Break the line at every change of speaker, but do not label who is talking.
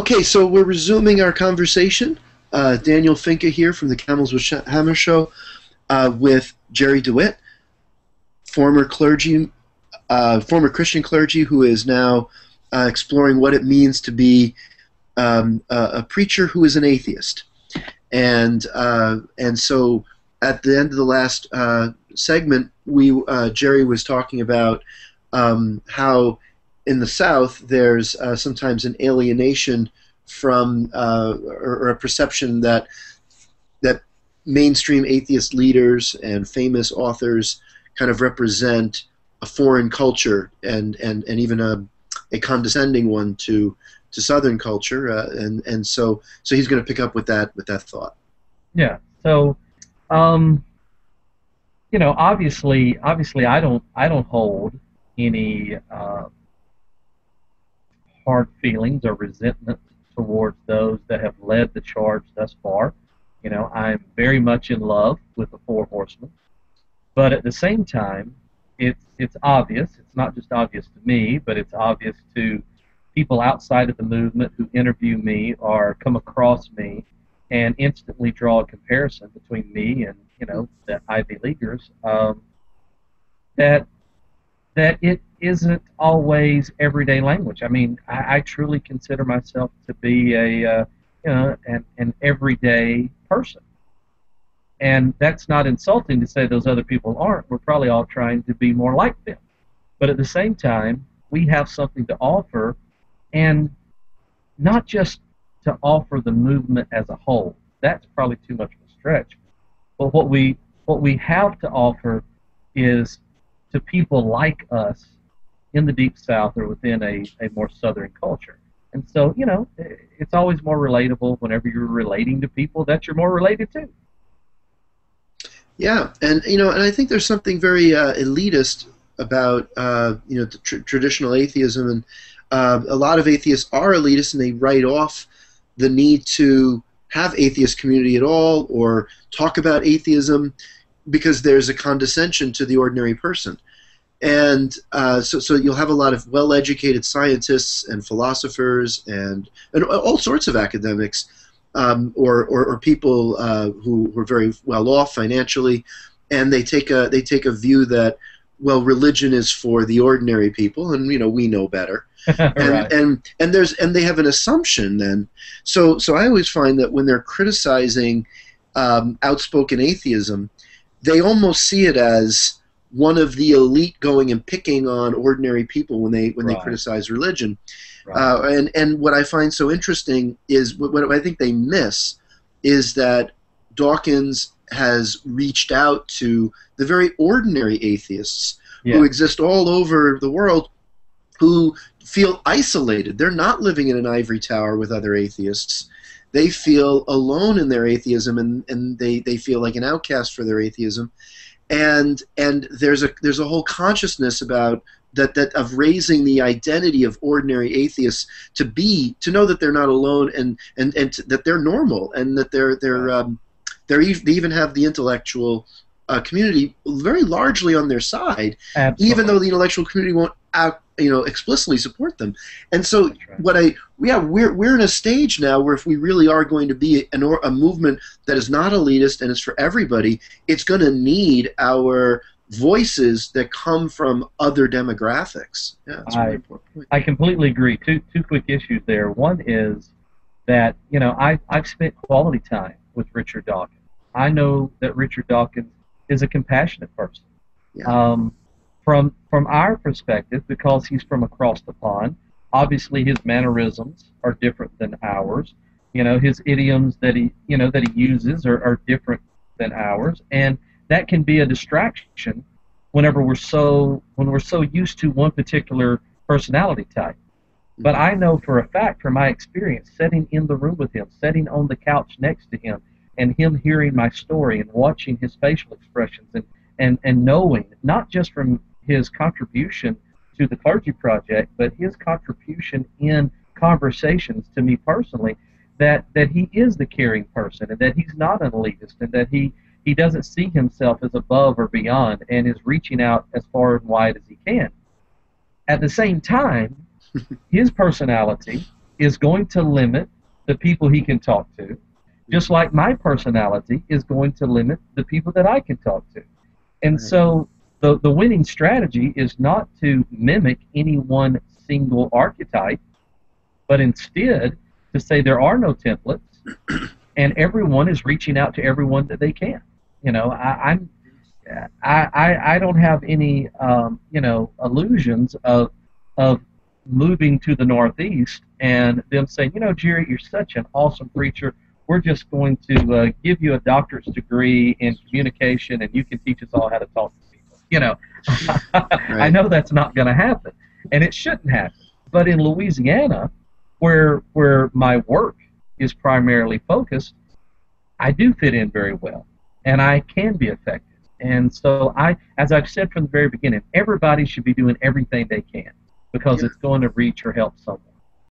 Okay, so we're resuming our conversation. Uh, Daniel Fincke here from the Camels with Hammers Show uh, with Jerry DeWitt, former clergy, uh, former Christian clergy who is now uh, exploring what it means to be um, a, a, preacher who is an atheist. And uh, and so at the end of the last uh, segment, we Jerry was talking about um, how in the South, there's uh, sometimes an alienation from uh, or, or, a perception that that mainstream atheist leaders and famous authors kind of represent a foreign culture and and, and even a, a condescending one to to Southern culture, uh, and and so so he's going to pick up with that with that thought.
Yeah. So, um, you know, obviously, obviously, I don't I don't hold any uh, hard feelings or resentment towards those that have led the charge thus far. You know, I'm very much in love with the Four Horsemen, but at the same time, it's it's obvious. It's not just obvious to me, but it's obvious to people outside of the movement who interview me or come across me and instantly draw a comparison between me and you know the Ivy Leaguers. Um, that that it isn't always everyday language. I mean, I, I truly consider myself to be a uh, you know an, an everyday person, and that's not insulting to say those other people aren't. We're probably all trying to be more like them, but at the same time, we have something to offer, and not just to offer the movement as a whole. That's probably too much of a stretch. But what we what we have to offer is to people like us in the deep south or within a, a more southern culture. And so, you know, it's always more relatable whenever you're relating to people that you're more related to.
Yeah, and you know, and I think there's something very uh, elitist about uh, you know tr- traditional atheism, and uh, a lot of atheists are elitist, and they write off the need to have atheist community at all or talk about atheism because there's a condescension to the ordinary person and uh, so, so you'll have a lot of well-educated scientists and philosophers and, and all sorts of academics um, or, or, or, people uh, who, are very well off financially. And they take a they take a view that well religion is for the ordinary people and you know we know better. And, right. and and there's and they have an assumption then. So so I always find that when they're criticizing um, outspoken atheism they almost see it as one of the elite going and picking on ordinary people when they when right. they criticize religion. Right. Uh, and and what I find so interesting is what, what, I think they miss is that Dawkins has reached out to the very ordinary atheists yeah. who exist all over the world who feel isolated. They're not living in an ivory tower with other atheists. They feel alone in their atheism and, and they, they feel like an outcast for their atheism and and there's a there's a whole consciousness about that that of raising the identity of ordinary atheists to be to know that they're not alone and and and to, that they're normal and that they're they're um, they're they even have the intellectual uh, community very largely on their side, Absolutely. even though the intellectual community won't out, you know explicitly support them. And so right. what I yeah we're we're in a stage now where if we really are going to be an or, a movement that is not elitist and is for everybody, it's going to need our voices that come from other demographics. Yeah, that's
I, really I completely agree. Two two quick issues there. One is that you know I I've spent quality time with Richard Dawkins. I know that Richard Dawkins is a compassionate person. Yeah. Um, from from our perspective, because he's from across the pond, obviously his mannerisms are different than ours. You know, his idioms that he you know that he uses are, are different than ours, and that can be a distraction whenever we're so when we're so used to one particular personality type. But I know for a fact, from my experience, sitting in the room with him, sitting on the couch next to him, and him hearing my story and watching his facial expressions and, and, and knowing, not just from his contribution to the clergy project, but his contribution in conversations to me personally, that, that he is the caring person and that he's not an elitist and that he, he doesn't see himself as above or beyond and is reaching out as far and wide as he can. At the same time, his personality is going to limit the people he can talk to, just like my personality is going to limit the people that I can talk to. And so the, the winning strategy is not to mimic any one single archetype, but instead to say there are no templates and everyone is reaching out to everyone that they can. You know, I, I'm I, I, don't have any um, you know illusions of of moving to the Northeast and them saying, you know, Jerry, you're such an awesome preacher. We're just going to uh, give you a doctorate's degree in communication, and you can teach us all how to talk to. You know, I know that's not going to happen, and it shouldn't happen. But in Louisiana, where where my work is primarily focused, I do fit in very well, and I can be effective. And so I, as I've said from the very beginning, everybody should be doing everything they can because
Yeah.
it's going to reach or help someone.